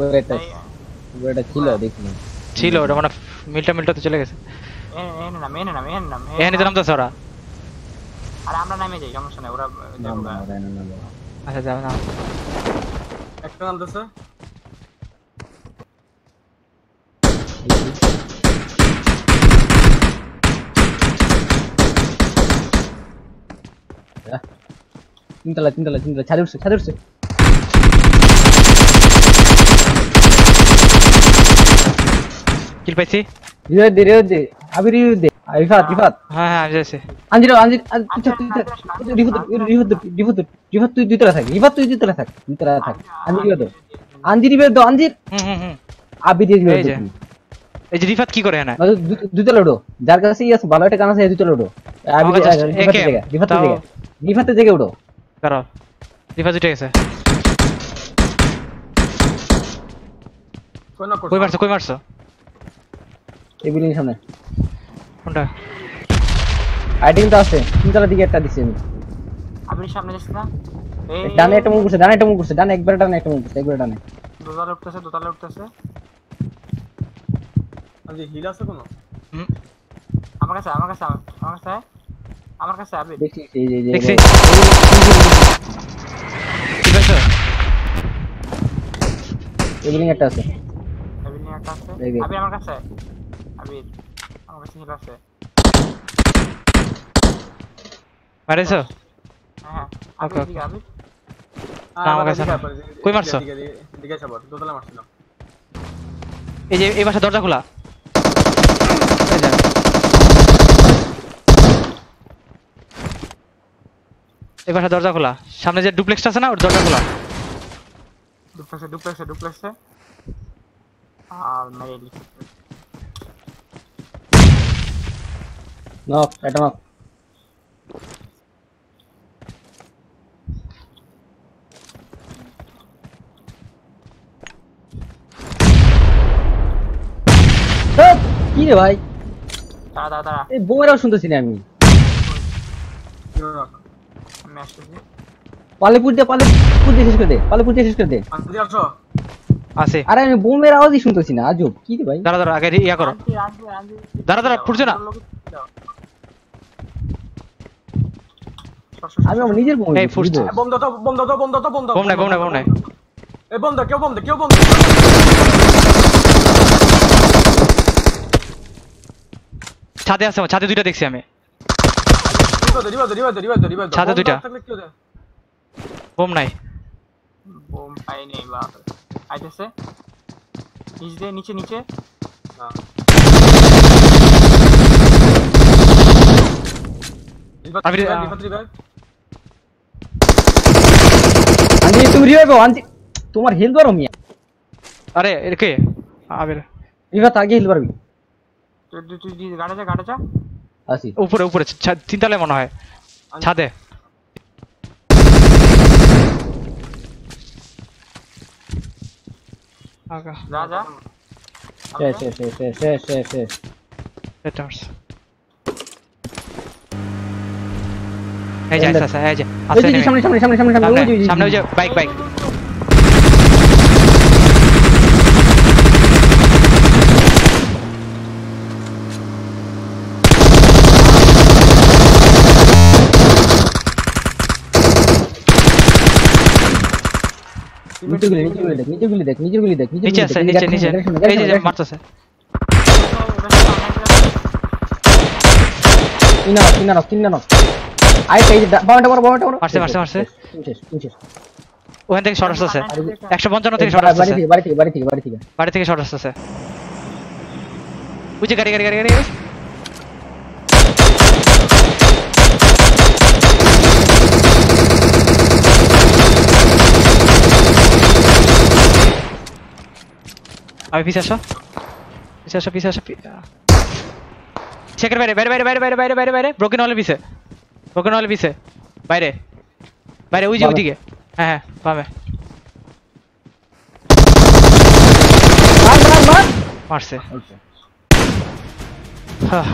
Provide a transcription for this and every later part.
উপরে একটা উপরে একটা ছিল দেখি না। ছিল ওটা মানে মিলটা মিলটাতে চলে গেছে। এনে নাম এনে নাম এনে তো আরে আমরা নামে যাই সমস্যা নাই ওরা না। আচ্ছা যাও না একটা নামতেছে। তিনতলা তিনতলা তিনতলা ছাদে উঠছে ছাদে উঠছে। পাইছি দে দে। দে। রিফাত রিফাত। হ্যাঁ হ্যাঁ আমি যাচ্ছি। আঞ্জিরো আঞ্জির আচ্ছা রিফাত রিফাত রিফাত রিফাত তুই দুইতলা থাক রিফাত তুই দুইতলা থাক দুইতলা থাক। আঞ্জির রিওয়ার্ড দাও আঞ্জির রিওয়ার্ড দাও আঞ্জির হুম হুম হুম। আবি দিয়ে রিওয়ার্ড এই এই যে রিফাত কি করে দুইতলা উঠো। যার কাছে আছে ভালো একটা গান আছে দুইতলা উঠো। আবি কাছে জায়গা রিফাতের রিফাত উঠে গেছে। কই মারছো কই মারছো? এই বিল্ডিং সামনে। কোনটা? আইডি কিন্তু আছে। তিনতলা দিকে একটা দিছি আমি। আবির সামনে যাচ্ছে না? এই ডানে একটা মুভ করছে ডানে একটা মুভ করছে ডানে একবার ডানে একটা মুভ করছে একবার ডানে। দোতলা উঠতেছে দোতলা উঠতেছে। আজকে হিল আছে কোনো? হুম। আমার কাছে আমার কাছে আমার কাছে আমার কাছে আবির দেখছি এই যে এই যে দেখছি। কি পাইছো? এই বিল্ডিং একটা আছে। নিয়ে একটা আছে। এই আমার কাছে। আবির আমার কাছে হিল আছে। মারেছো? হ্যাঁ হ্যাঁ আবির okay. দিকে আবির না, আমার কাছে কই মারছো? দিকে সাবর দোতলা মারছিলাম। এই যে এই বাসা দরজা খোলা। এই এই বাসা দরজা খোলা। সামনে যে ডুপ্লেক্সটা আছে না ওর দরজা খোলা। ডুপ্লেক্সে ডুপ্লেক্সে ডুপ্লেক্সে। আর মেরে একটা নক ধ্যাৎ, কি রে ভাই? দাঁড়া দাঁড়া দাঁড়া। এই বোমেরাও শুনতেছি না আমি। পালেপুর দিয়ে পালেপুর দিয়ে শেষ করে দে পালেপুর দিয়ে শেষ করে দে। আছে আরে আমি বোমের আওয়াজই শুনতেছি না আজব কি রে ভাই দাঁড়া দাঁড়া আগে ইয়া করো দাঁড়া, দাঁড়া, ফুটছে না। আমি আমার নিজের বোম এই, ফুটছে। বন্ধ তো বন্ধ তো বন্ধ তো বন্ধ বোম নাই, বোম নাই, বোম নাই। এই বন্ধ কেউ বন্ধ কেউ বন্ধ ছাদে আছে ছাদে দুইটা দেখছি আমি ছাদে দুইটা। বোম নাই বোম পাই নেই বাপ आगे से। खींच दे नीचे नीचे। हाँ। अंजी हाँ। तुम रिवाइव हो अंजी तुम्हारे हिल बार हो मिया अरे रखे हाँ मेरे रिवाइव आगे हिल बार भी। गाड़ा जा गाड़ा जा। আসি উপরে উপরে তিনতলায় মনে হয় ছাদে Aga. Nerede? Şey şey şey şey şey şey şey. Returns. Hey, जा ऐसा ऐसा है जा सामने सामने सामने सामने सामने सामने बाइक बाइक ওখান থেকে শর্ট আসছে 155 থেকে। বাড়ি থেকে বাড়ি থেকে বাড়ি থেকে বাড়ি থেকে। শর্ট আসছে ওই গাড়ি গাড়ি গাড়ি গাড়ি। আমি পিছে আসো পিছে আসো পিছে আসো চেকের বাইরে বাইরে বাইরে বাইরে বাইরে বাইরে বাইরে বাইরে ব্রোকেন হলে পিছে ব্রোকেন হলে পিছে বাইরে বাইরে ওই যে ওইদিকে হ্যাঁ হ্যাঁ মার। মারছে আর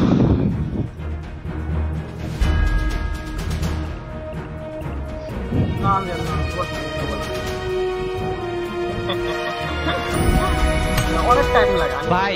অনেক টাইম লাগে ভাই